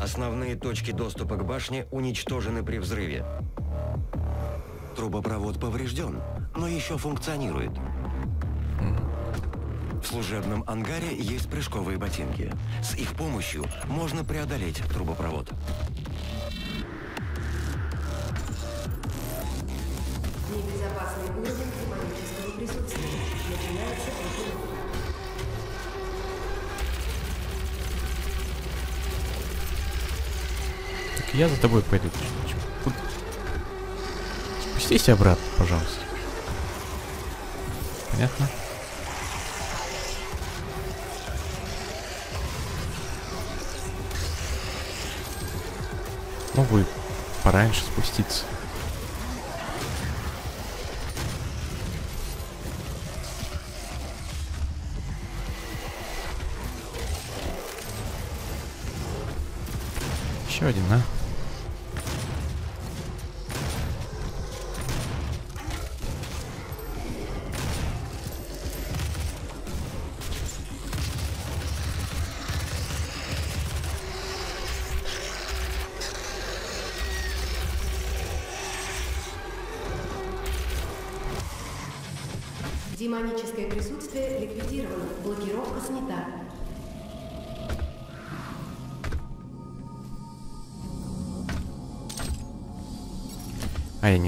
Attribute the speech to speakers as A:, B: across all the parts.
A: Основные точки доступа к башне уничтожены при взрыве. Трубопровод поврежден, но еще функционирует. В служебном ангаре есть прыжковые ботинки. С их помощью можно преодолеть трубопровод.
B: Небезопасный уровень демонического присутствия. Начинается.
C: Так я за тобой пойду. Спустись обратно, пожалуйста. Понятно? Мог бы пораньше спуститься. Еще один, а?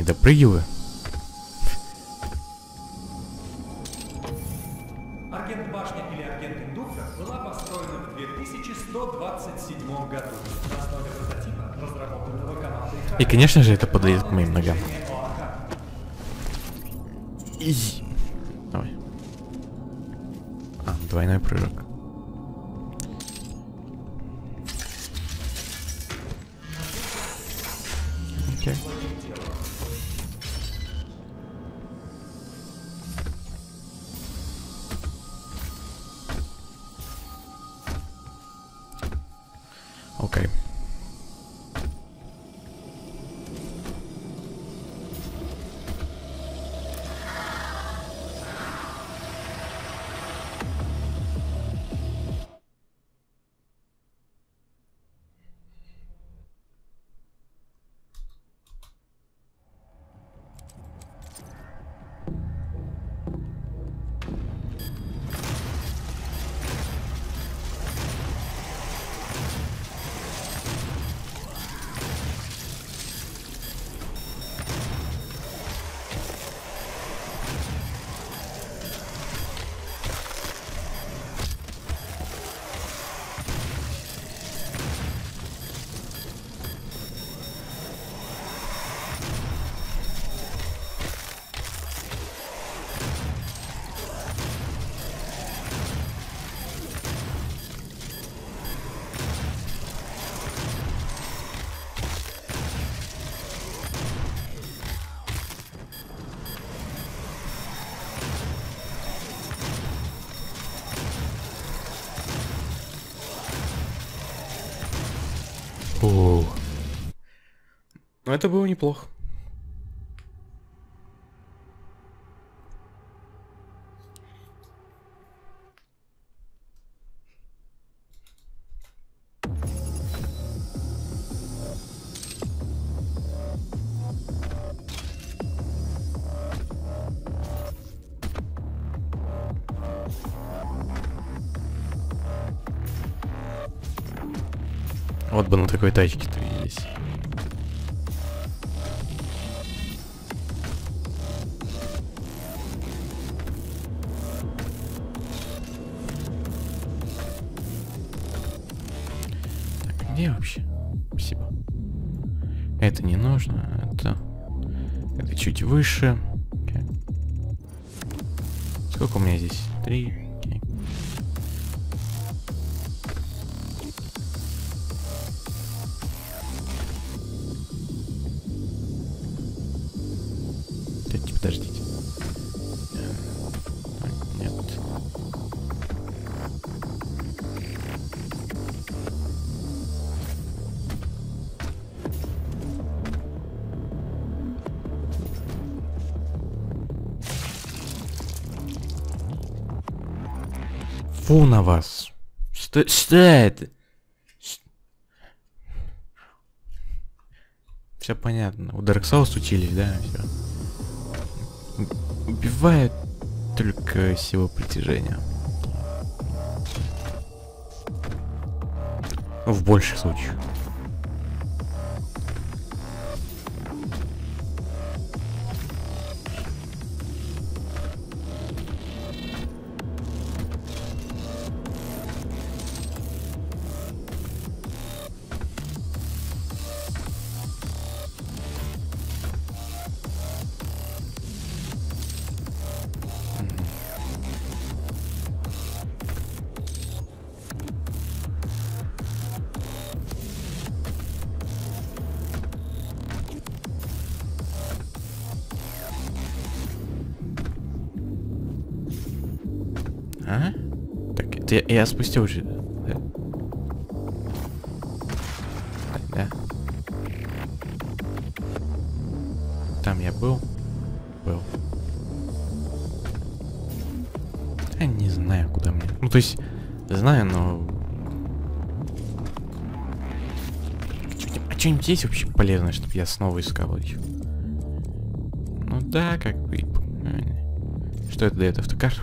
C: Не допрыгиваю.
D: Аргент башня или аргент индуктор была построена в 2127 году на основе прототипа, разработанного командой
C: И, конечно же, это подойдет к моим ногам. Давай. А, двойной прыжок. Окей. Ну, это было неплохо. Вот бы на такой тачке-то Нужно, это... Это чуть выше. Сколько у меня здесь? Три. Тьфу на вас. Что, что это? Все понятно. У Dark Souls учились, да? Все. Убивают только сила притяжения. В больших случаях. Я, я спустил уже. Да. Там я был. Был. Я не знаю, куда мне. Ну, то есть, знаю, но... А что-нибудь есть вообще полезное, чтобы я снова искал еще? Ну да, как бы... э, Что это дает автокарту?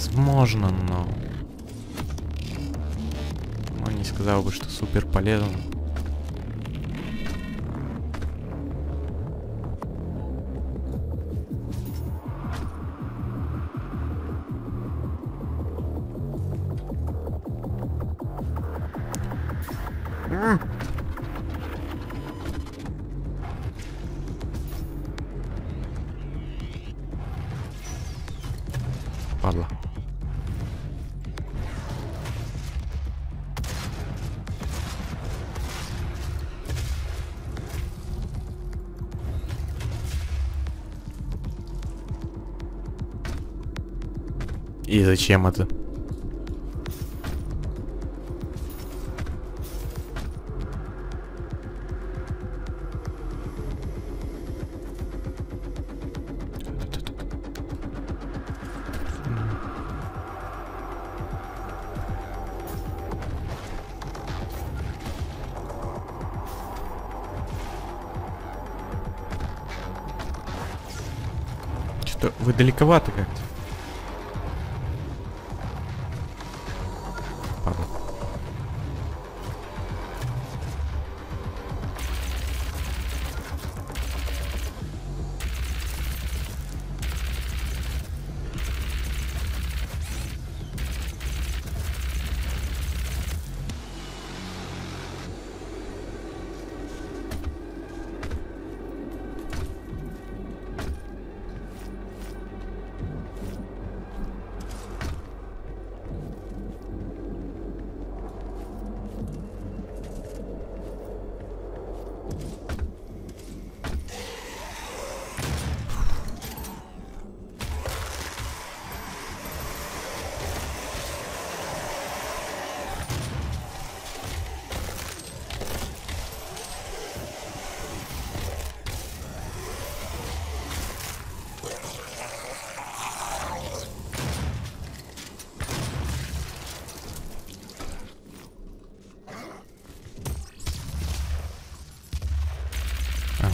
C: Возможно, но... Ну, не сказал бы, что супер полезно. Падла. И зачем это? Далековато как-то?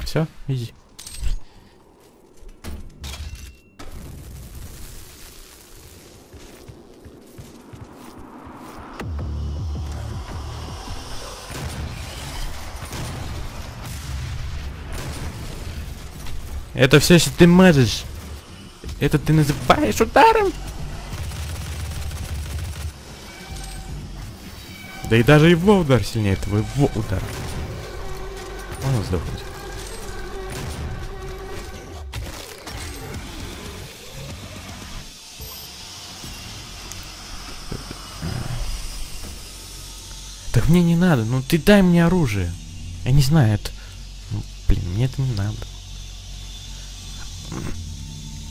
C: Все, иди. Это все, что ты можешь. Это ты называешь ударом? Да и даже его удар сильнее твоего удара. Он сдохнуть. Мне не надо, ну ты дай мне оружие. Я не знаю, это... Ну, блин, мне это не надо.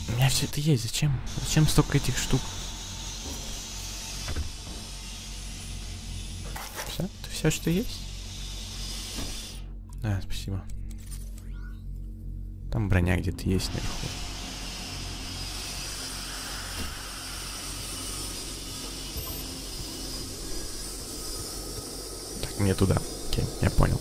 C: У меня все это есть, зачем? Зачем столько этих штук? Все? Это все, что есть? Да, спасибо. Там броня где-то есть наверху. Мне туда. Окей, я понял.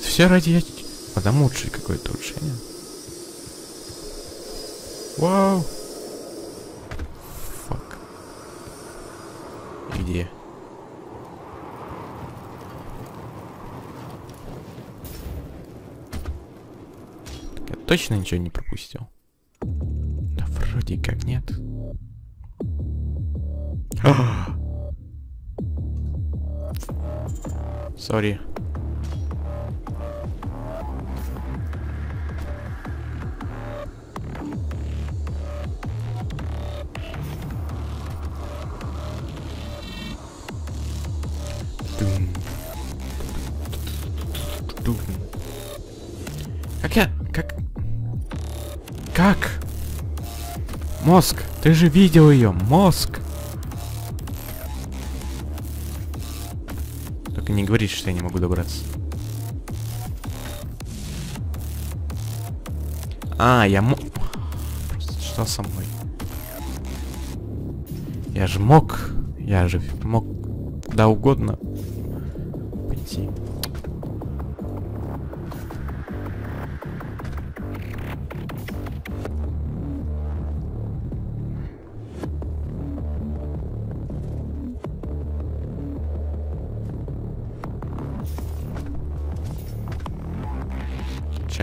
C: Все ради... Потом лучшее какое-то улучшение. Вау! Фак. Где? Я точно ничего не пропустил? Да вроде как нет. Сори. Мозг, ты же видел ее, мозг. Только не говори, что я не могу добраться. А, я мог... Что со мной? Я же мог... Я же мог куда угодно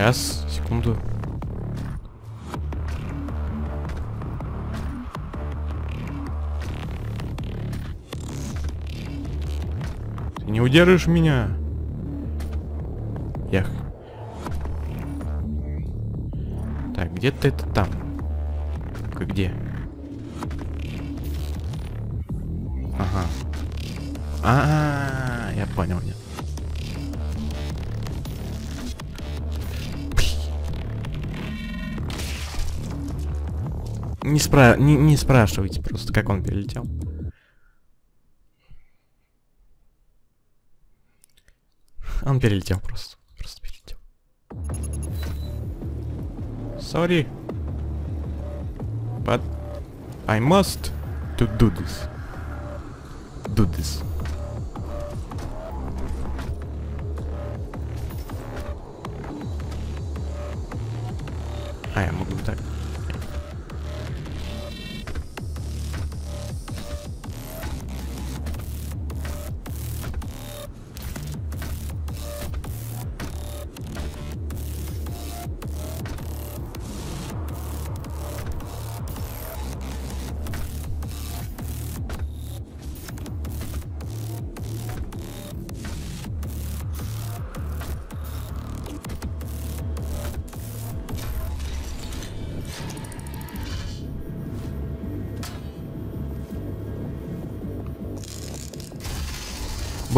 C: Сейчас, секунду. Ты не удержишь меня. Ях. Так, где-то это там. Как где? Ага. А, -а, -а я понял, нет. Спра не, не спрашивайте просто, как он перелетел. Он перелетел просто. Просто перелетел. Sorry. But I must to do this. Do this. А, я могу так.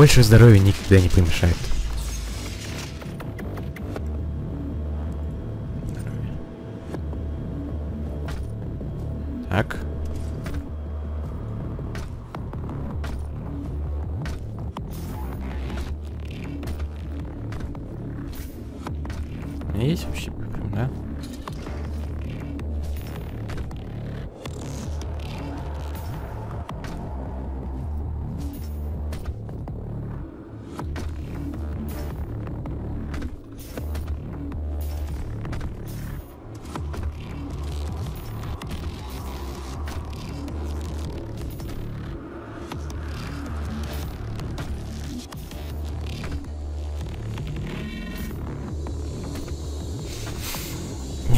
C: Больше здоровья никогда не помешает.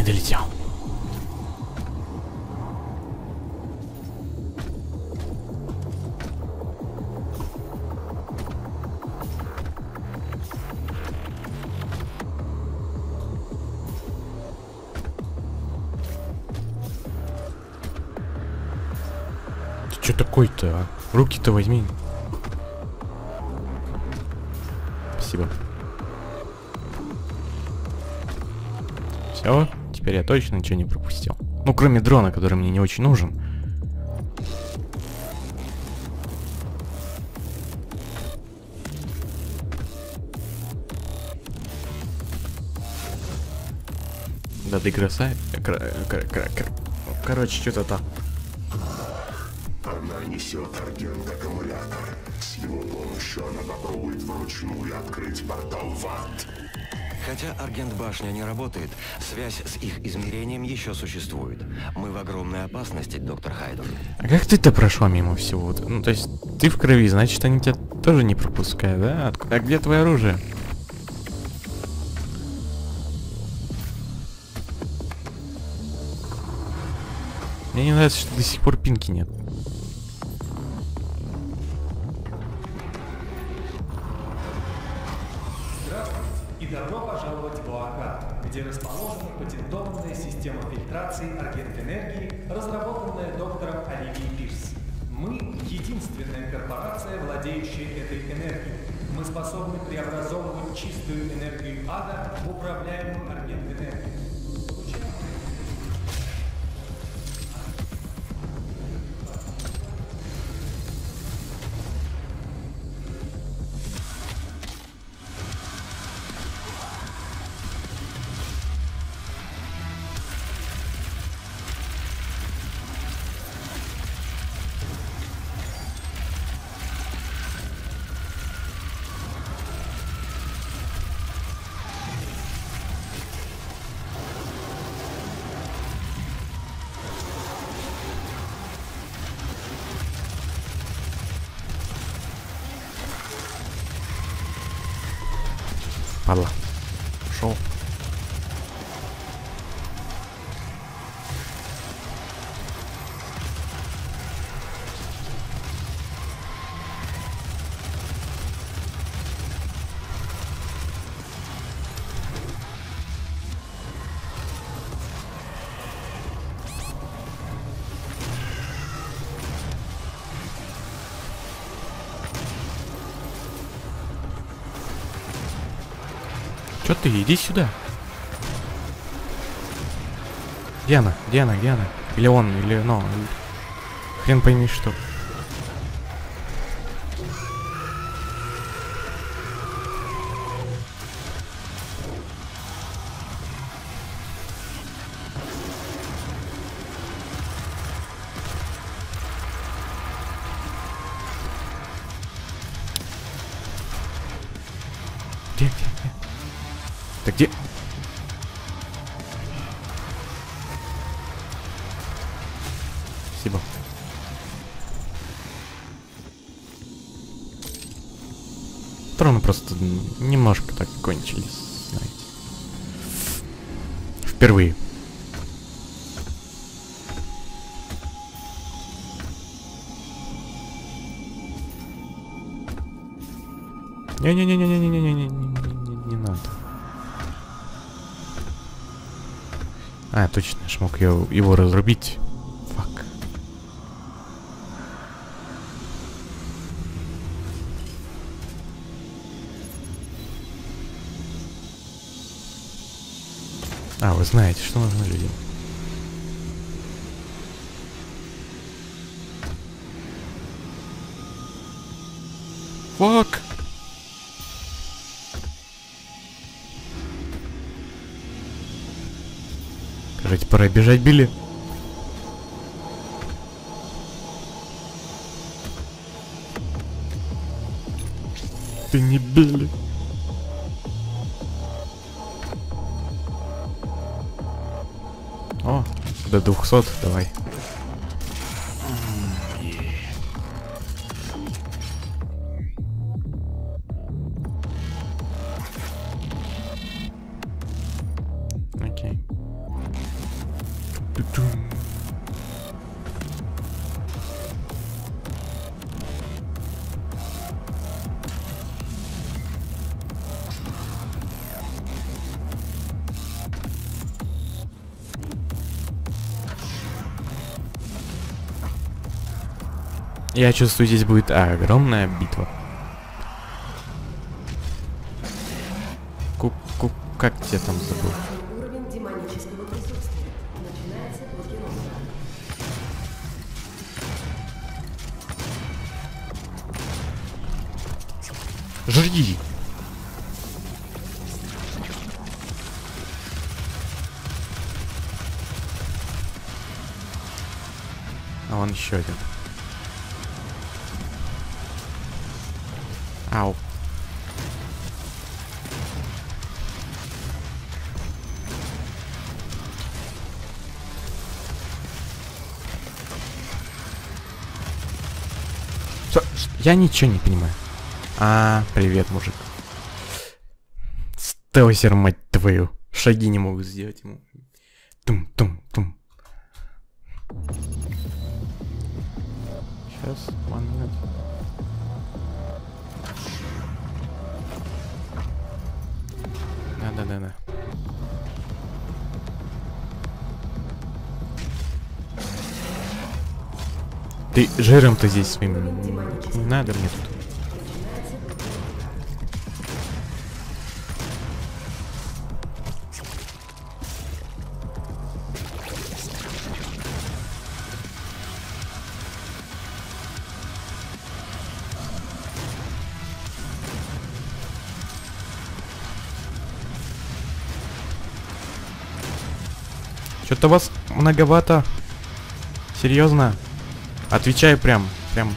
C: Долетел. Ты чё такой-то, а? Руки-то возьми. Спасибо. Все, Теперь я точно ничего не пропустил. Ну, кроме дрона, который мне не очень нужен. Да ты красавица. Короче, что-то там.
E: Она несет рентген-аккумулятор. С его помощью она попробует вручную открыть портал в ад.
A: Хотя Аргент Башня не работает, связь с их измерением еще существует. Мы в огромной опасности, доктор Хайден.
C: А как ты-то прошла мимо всего? Ну, то есть, ты в крови, значит, они тебя тоже не пропускают, да? Отк- А где твое оружие? Мне не нравится, что до сих пор пинки нет.
D: Владеющая этой энергией. Мы способны преобразовывать чистую энергию ада в управляемую аргент-энергию. Получаем
C: Allah. Чё ты? Иди сюда. Где она? Где она? Где она? Или он, или ну, или- Хрен пойми что. Спасибо. Патроны просто немножко так кончились, знаете. Впервые. Не-не-не-не-не-не-не-не-не-не не надо. А, точно, я ж мог его, его разрубить. Знаете, что нужно людям. Фак! Кажется, пора бежать, Билли. Ты не Билли. До 200, давай. Я чувствую, здесь будет огромная битва. Ку-ку, как тебя там забыл? Жри! А он еще один. Ау. Я ничего не понимаю. А, привет, мужик. Стелсер, мать твою. Шаги не могут сделать ему. Тум-тум-тум. Сейчас, one minute. Ты жиром-то здесь своим... Не надо мне тут. Что-то вас многовато. Серьезно? Отвечай прям, прям.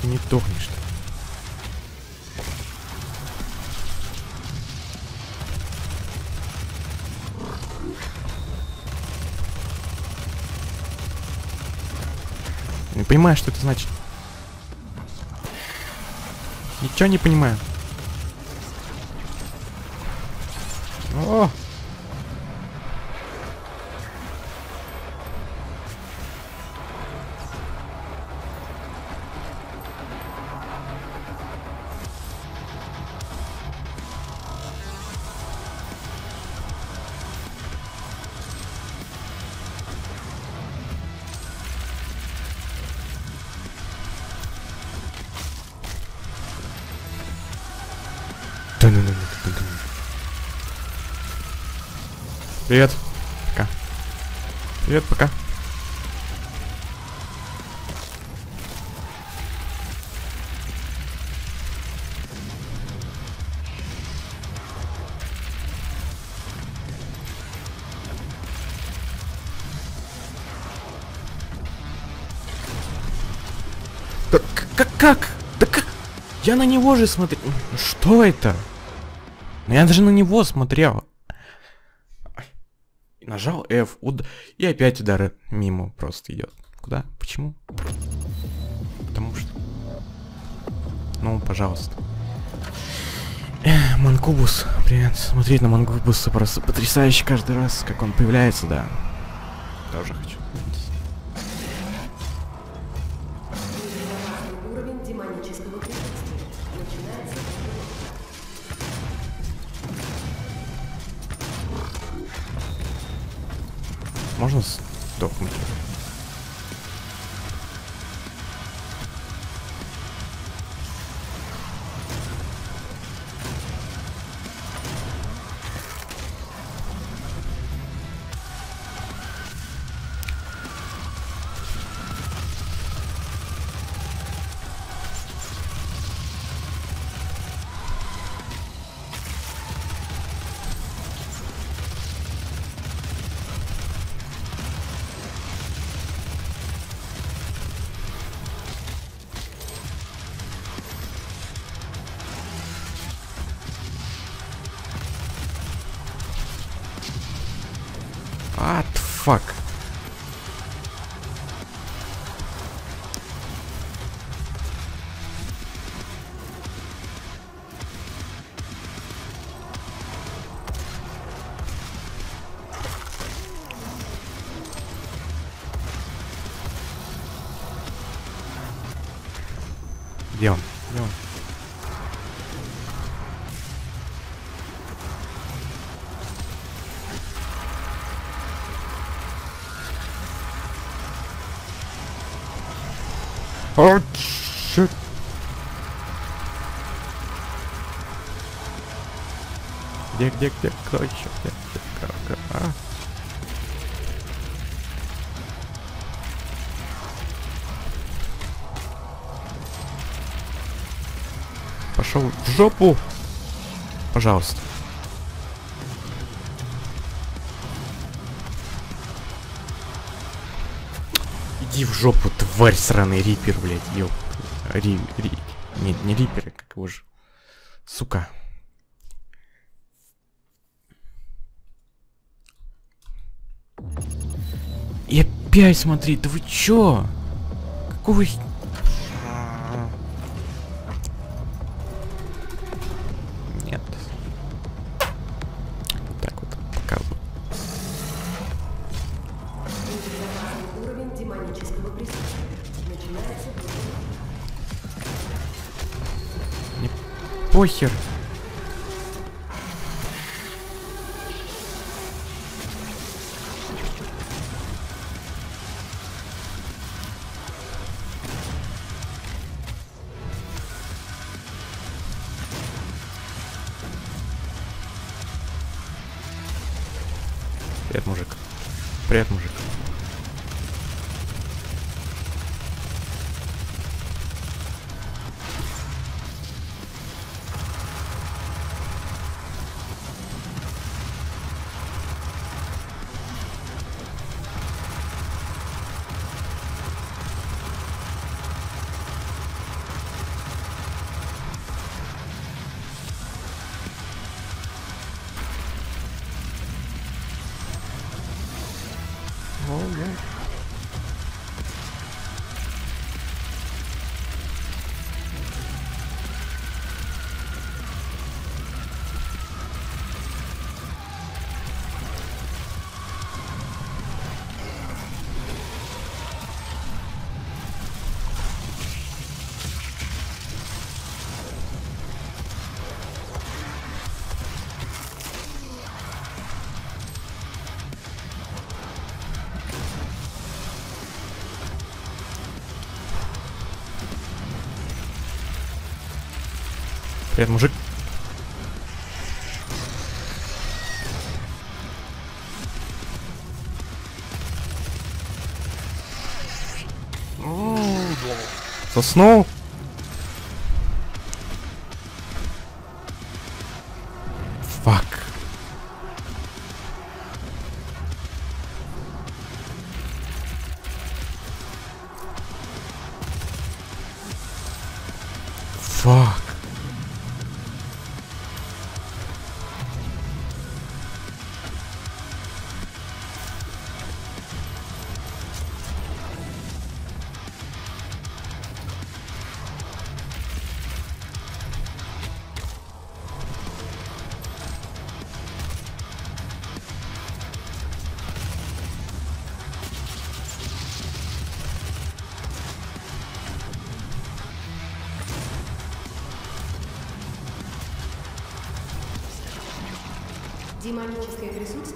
C: Ты не тухнешь-то? Не понимаю, что это значит. Ничего не понимаю. Привет. Пока. Привет, пока. Да к- как? Как? Да как? Я на него же смотрел. Что это? Ну я даже на него смотрел. Нажал F, уд... и опять удар мимо просто идет. Куда? Почему? Потому что... Ну, пожалуйста. Эх, Манкубус. Привет. Смотреть на Манкубуса просто потрясающе каждый раз, как он появляется, да. Тоже хочу.
B: Уровень демонического. Начинается
C: Можно сдохнуть? Где, где, где, еще? Где, где, как, а? пошел в жопу. Пожалуйста. Иди в жопу, тварь сраный рипер, блядь, ёп. Ри, ри, не, не рипер, как его же. Сука. И опять смотри, да вы чё? Какого... Нет. Так вот показываю.
B: Уровень демонического присутствия. Начинается
C: Похер. Привет, мужик. Заснул?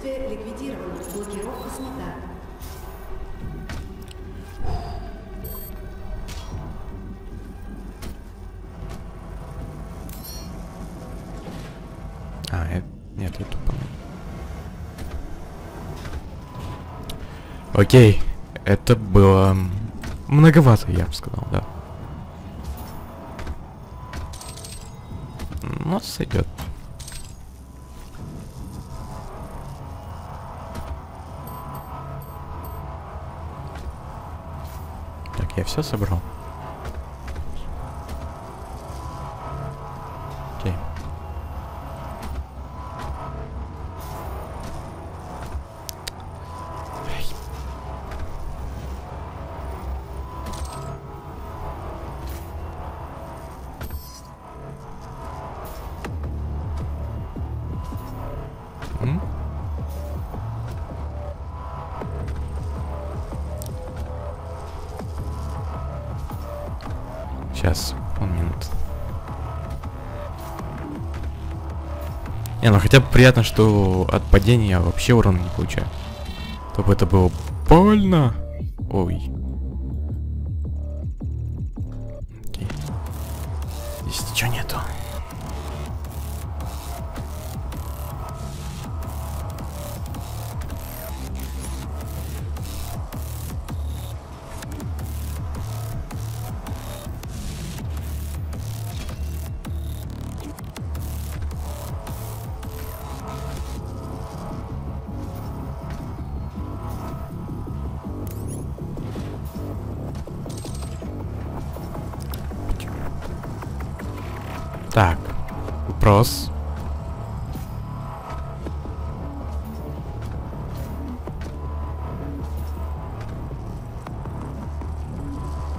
B: Присутствие ликвидировано. Блокировка снята.
C: А, э- нет, я тупо. Окей, это было многовато, я бы сказал, да. Но сойдет. Я все собрал. Хотя бы приятно, что от падения я вообще урона не получаю. То бы это было больно. Ой.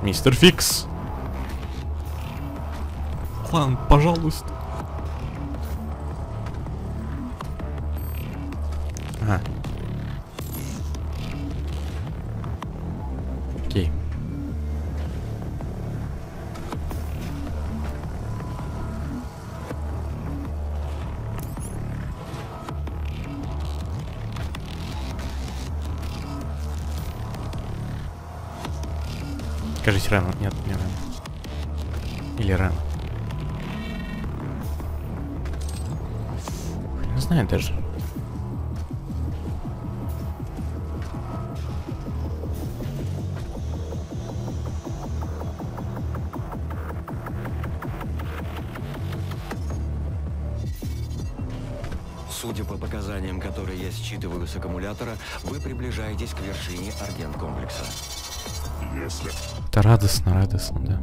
C: Мистер Фикс. Клан, пожалуйста. Кажись, рано. Нет, не рано. Или рано. Не знаю даже.
A: Судя по показаниям, которые я считываю с аккумулятора, вы приближаетесь к вершине аргент-комплекса.
E: Если
C: Это радостно, радостно, да.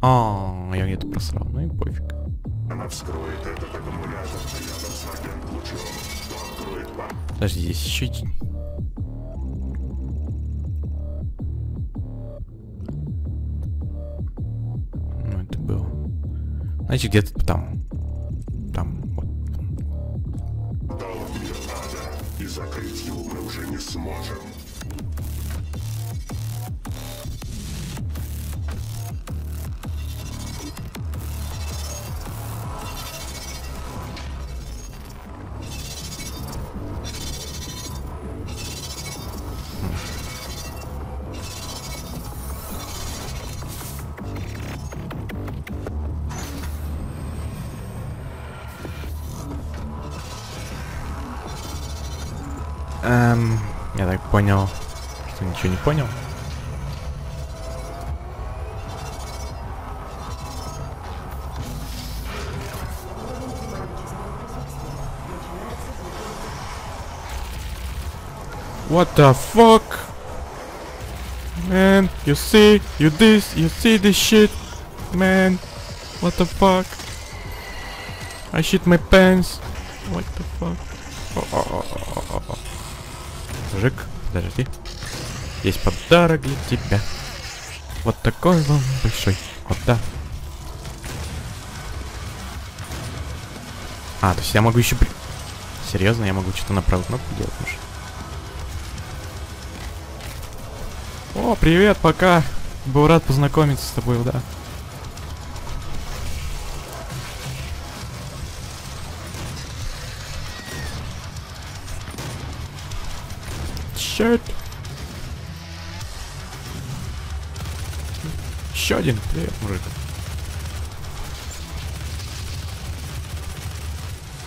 C: А, я где-то просрал, ну и пофиг.
E: она вскроет этот аккумулятор рядом с агент-лучом, то откроет портал.
C: Подожди, здесь еще... Ну, это было. Значит, где-то. Там, Эм, я так понял, что ничего не понял. What the fuck? Man, you see, you this, you see this shit? Man, what the fuck? I shit my pants. What the fuck? Мужик, подожди. Есть подарок для тебя. Вот такой вам большой. Вот да. А, то есть я могу еще... Серьезно, я могу что-то на правую кнопку делать, может? О, привет, пока. Был рад познакомиться с тобой, да. Один. Привет, мужик.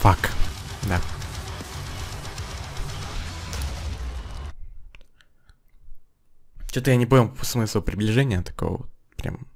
C: Фак. Да. Что-то я не понял смысла приближения такого прям.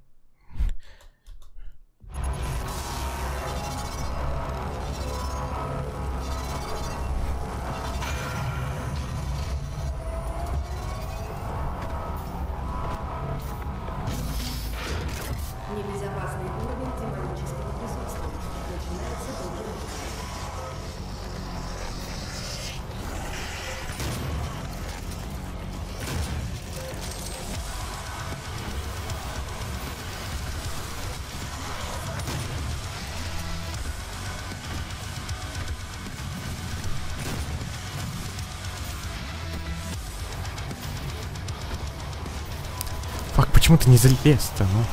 C: Почему ты не залез-то, ну?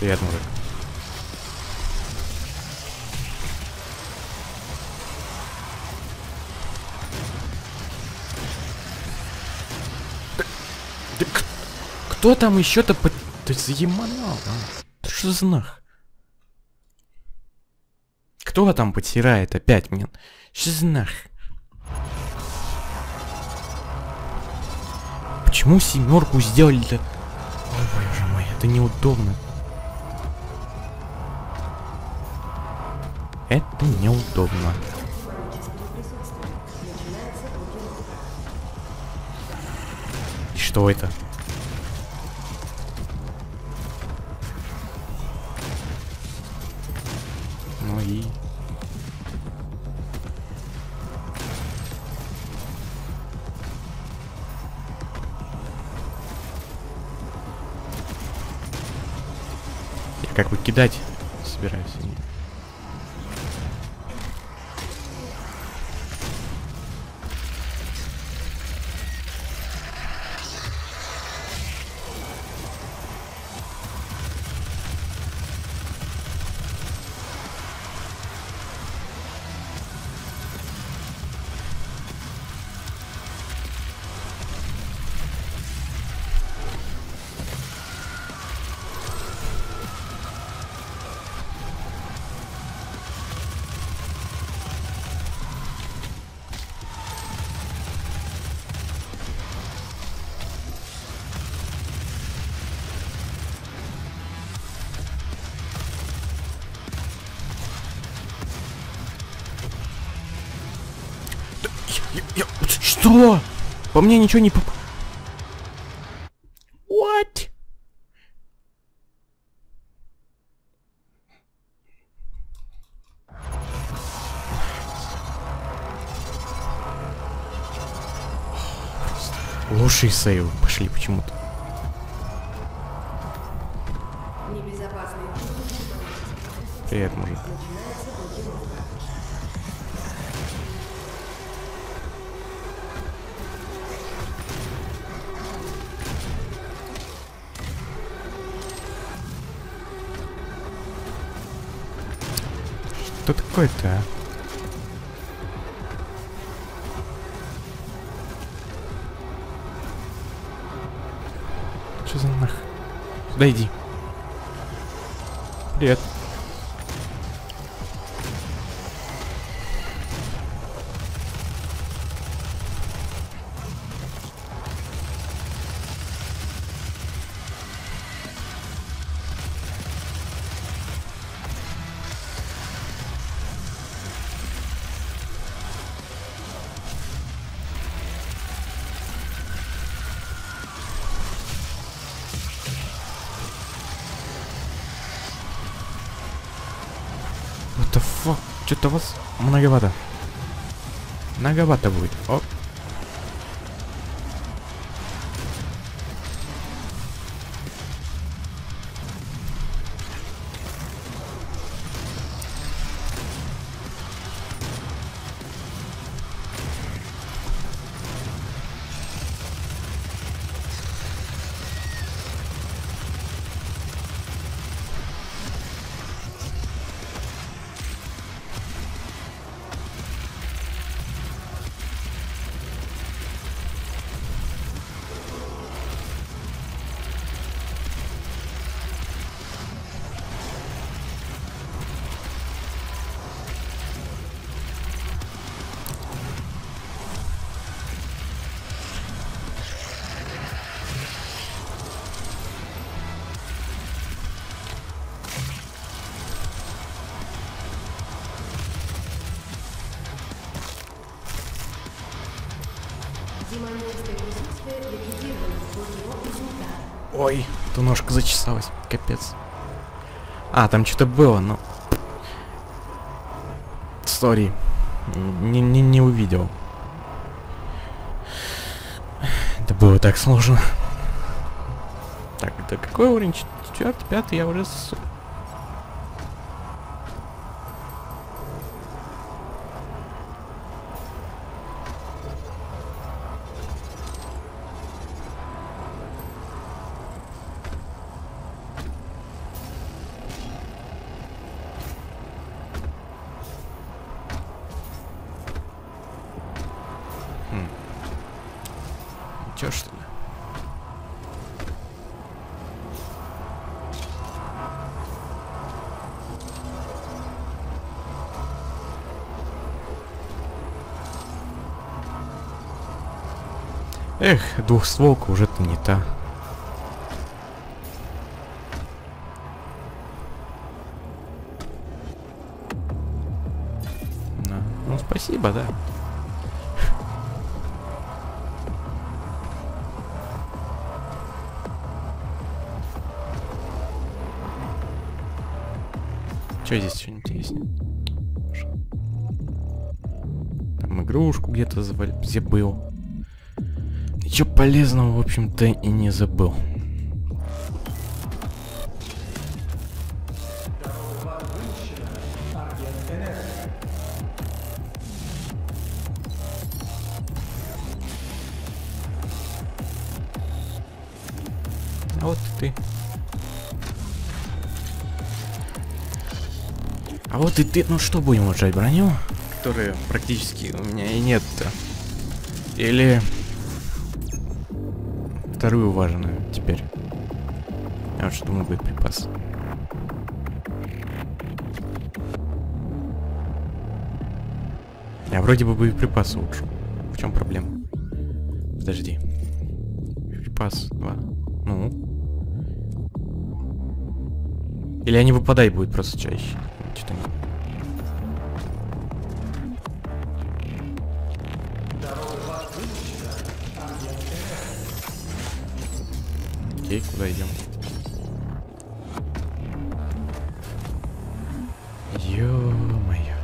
C: Привет, мужик. Кто там еще-то под... Ты заеманал, а? Да Что за нах? Кто там потирает опять, блин? Что за нах? Почему семерку сделали-то? Ой, боже мой, это неудобно. Это неудобно.
B: долгий
C: Что это? Ну и... как бы кидать собираюсь. Что? По мне ничего не поп... What? Лучшие сейвы пошли почему-то. Привет, мужик. А? Что за нах? Иди. Привет. Что-то у вас многовато. Многовато будет. Оп. Ножка зачесалась. Капец. А, там что-то было, но... Сори. Не, не, не увидел. Это было так сложно. Так, это какой уровень? Чет- Четвертый, пятый, я уже... Чё что ли? Эх, двухстволка уже-то не та. Да. Ну, спасибо, да. Что здесь что-нибудь есть? Там игрушку где-то забыл. Ничего полезного, в общем-то, и не забыл. А и ты, ну что будем улучшать броню? Которая практически у меня и нет-то. Или вторую важную теперь. Я вот что думаю будет припас. Я вроде бы боеприпасы лучше. В чем проблема? Подожди. Боеприпас 2. Ну. Или они выпадать будут просто чаще. Что-то не... Окей, куда идем? Ё-моё.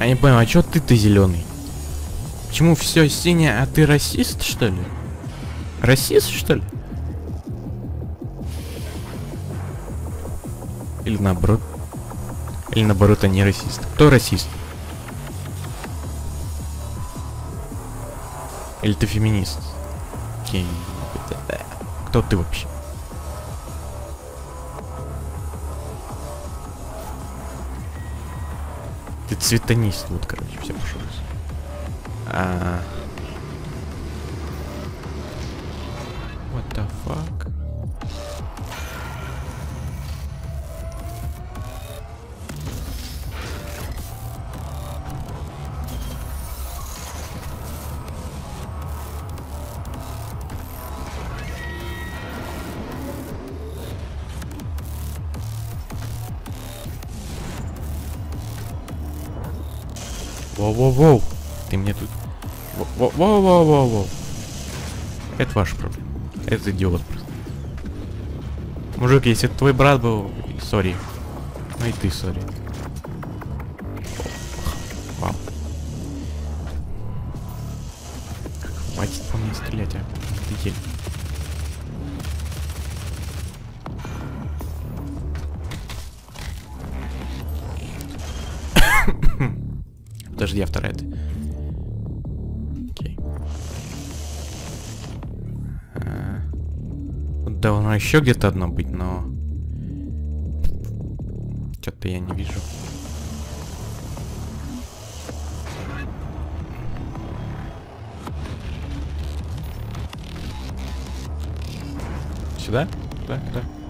C: Я не понял, а чё ты-то зеленый? Почему все синее, а ты расист, что ли? Расист, что ли? Или наоборот? Или наоборот, они расист? Кто расист? Или ты феминист? Кто ты вообще? Ты цветонист, вот, короче, все пошел. А... What the fuck? Воу-воу-воу. Ты мне тут... Воу-воу-воу-воу. Это ваша проблема. Это идиот просто. Мужик, если это твой брат был, сори. Ну и ты сори. Вау. Хватит по мне стрелять, а. Ты ель. Подожди, я вторая ты. Окей. А, вот Должно еще где-то одно быть, но... Что-то я не вижу. Сюда? Да, да.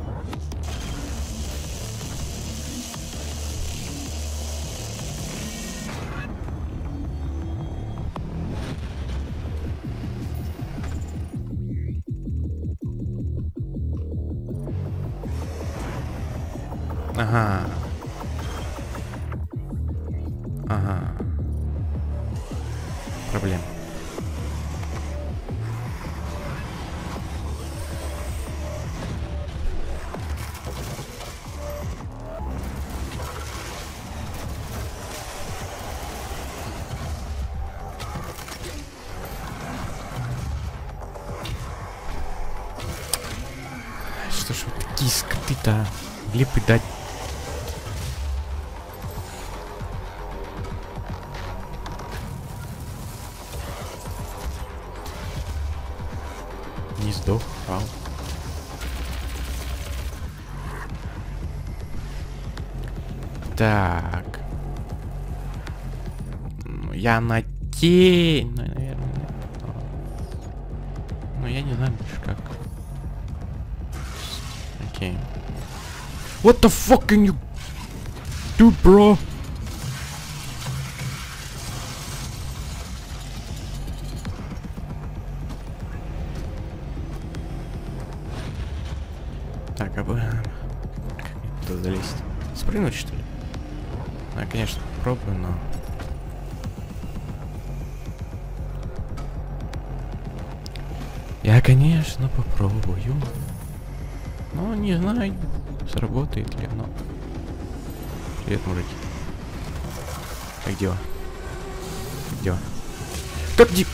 C: Так. Ну, Я на тень, ну, наверное. Ну, я не знаю больше как. Окей. What the fuck can you do, bro? конечно, пробую, но... Я, конечно, попробую. Но не знаю, сработает ли оно. Привет, мужики. Как дела? Как дела? Как ди...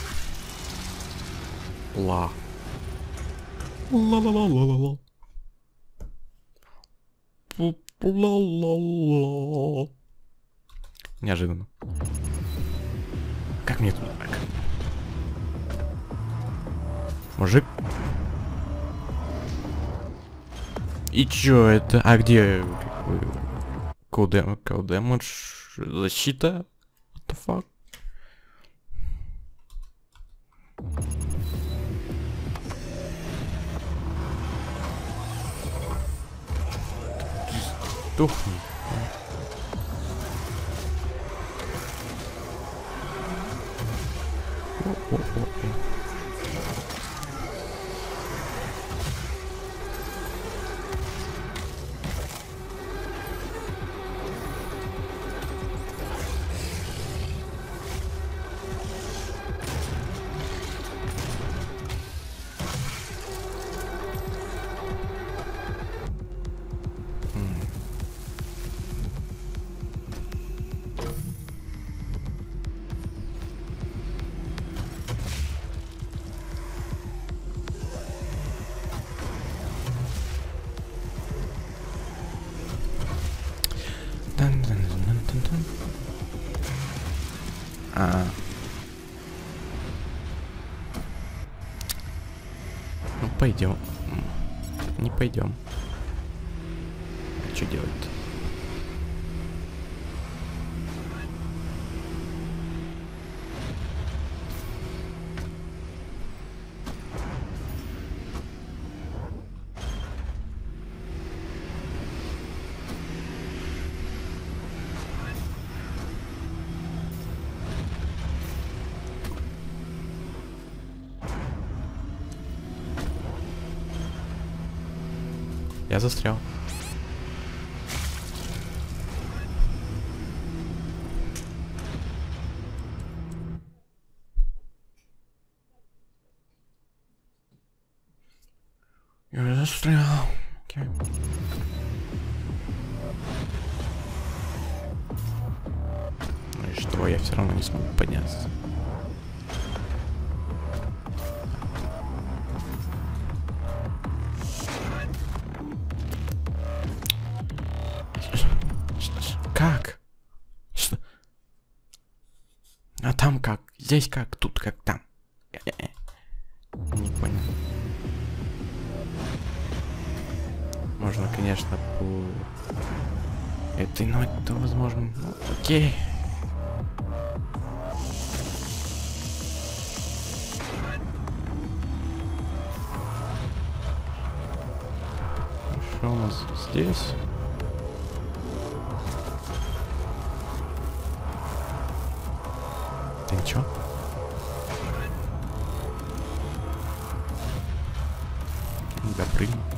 C: Ла. Ла-ла-ла-ла-ла-ла. Ла-ла-ла-ла. Неожиданно. Как мне туда? Мужик. И чё это? А где... Кодем... Кодемидж... Защита? What the fuck? Тухни. what, what, what, пойдем. Что делать-то? Я застрял. Здесь как? Тут как? Там? Не понял. Можно, конечно, по этой, но это возможно. Ну, окей. Что у нас здесь? Да ничего. Не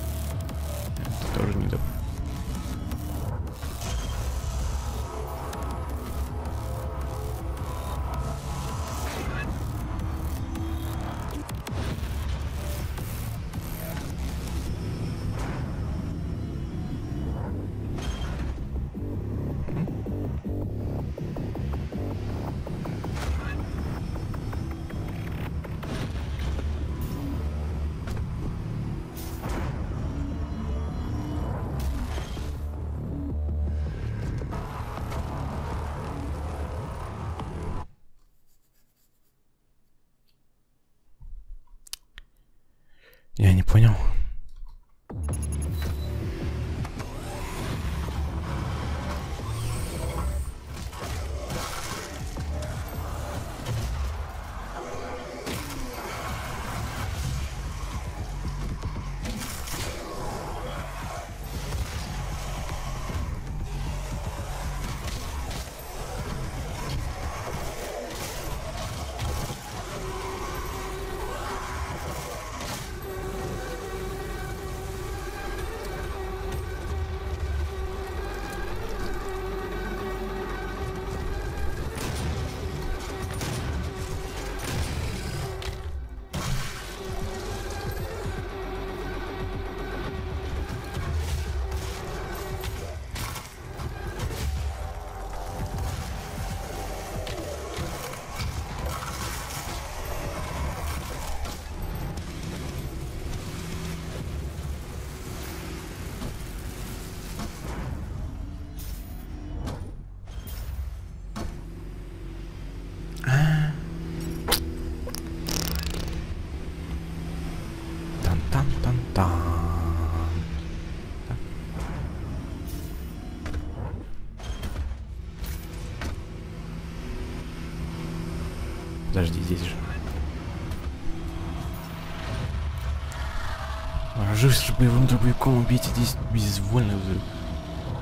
C: Же боевым дробовиком, убейте здесь безвольных взрыв.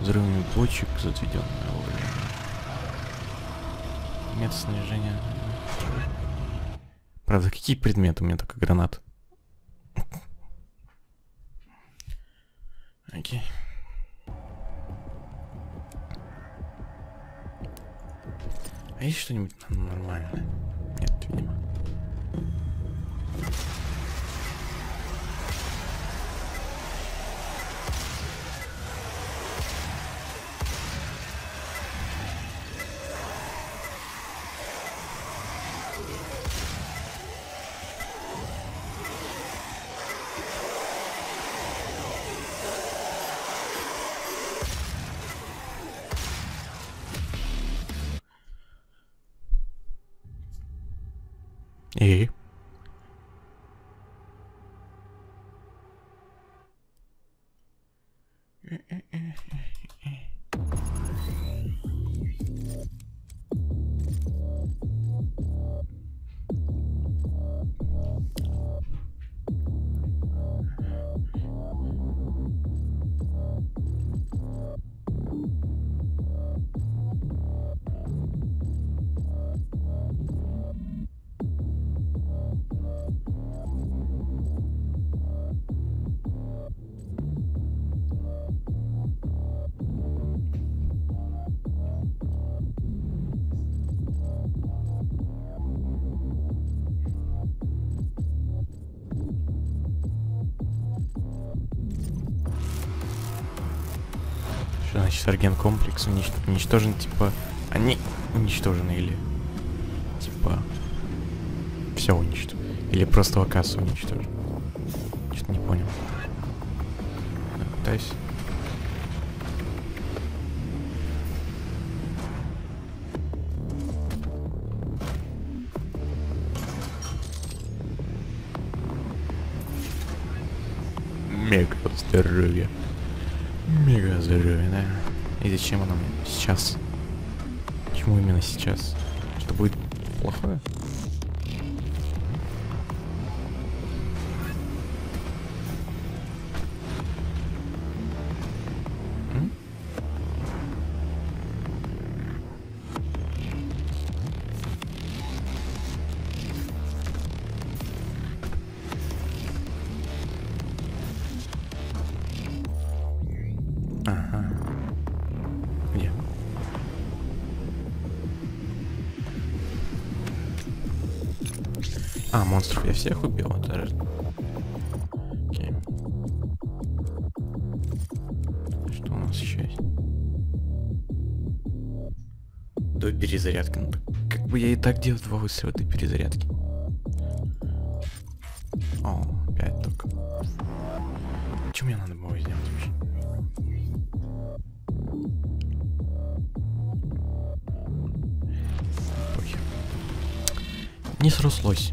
C: взрывами почек, затведенное оружие. Метод снаряжения. Правда, какие предметы у меня только гранат? Окей. А есть что-нибудь нормальное? Нет, видимо. И? Что значит Сарген комплекс унич- уничтожен, типа... Они уничтожены или... Типа... Все уничтожено. Или просто Вакаса уничтожен. Что-то не понял. Да, Пытаюсь... Мега здоровье. Мега здоровье, да. И зачем оно мне сейчас? Почему именно сейчас? Что будет плохое? А, монстров я всех убил, даже. Окей. Что у нас еще есть? До перезарядки. Ну, как бы я и так делал два выстрела до перезарядки. О, пять только. Что мне надо было сделать вообще? Не срослось.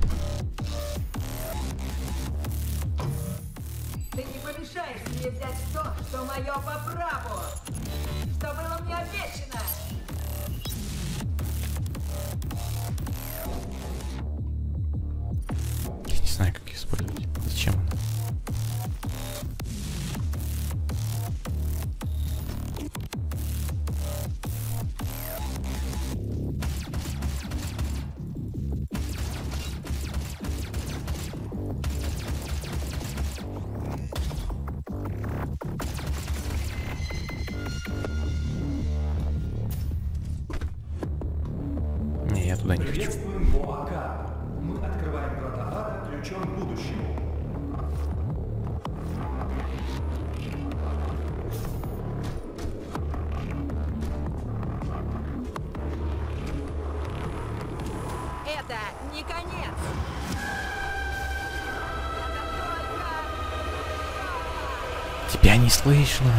C: Тебя не слышно.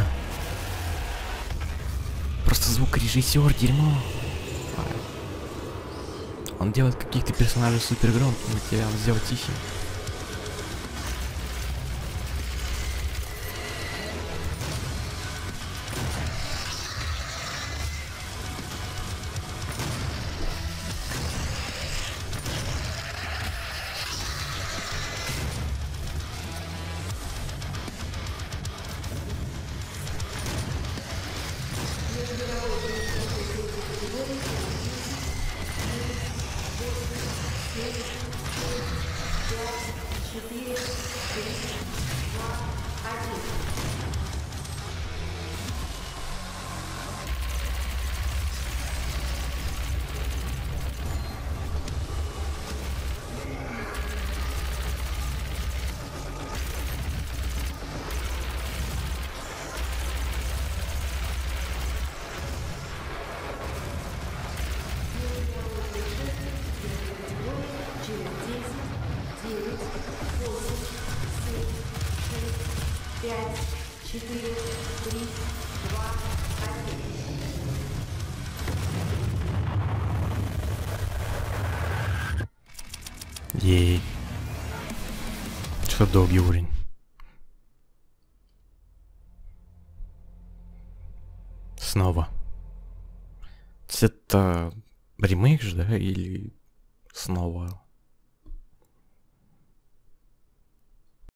C: Просто звукорежиссер дерьмо. Он делает каких-то персонажей супер громкими, тебя он сделал тихим. Что долгий